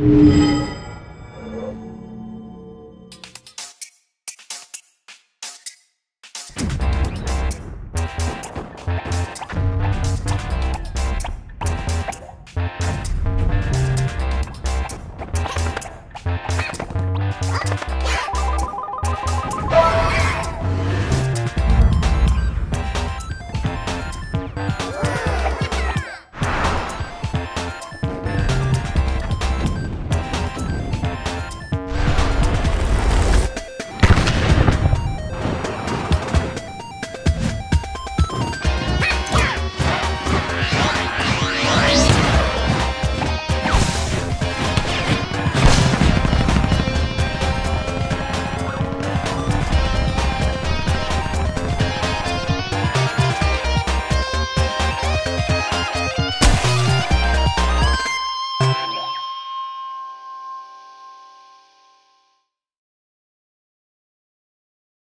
Música